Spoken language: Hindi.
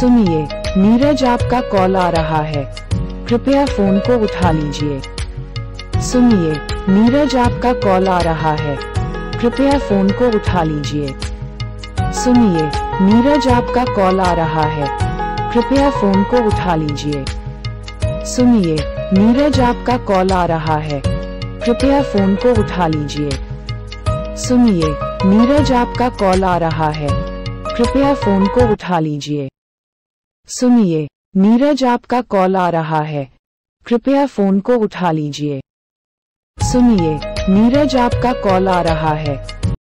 सुनिए, नीरज आपका कॉल आ रहा है। कृपया फ़ोन को उठा लीजिए। सुनिए, नीरज आपका कॉल आ रहा है। कृपया फ़ोन को उठा लीजिए। सुनिए, नीरज आपका कॉल आ रहा है। कृपया फ़ोन को उठा लीजिए। सुनिए, नीरज आपका कॉल आ रहा है। कृपया फ़ोन को उठा लीजिए। सुनिए, नीरज आपका कॉल आ रहा है। कृपया फ़ोन को उठा लीजिए। सुनिए, नीरज आपका कॉल आ रहा है। कृपया फ़ोन को उठा लीजिए। सुनिए, नीरज आपका कॉल आ रहा है।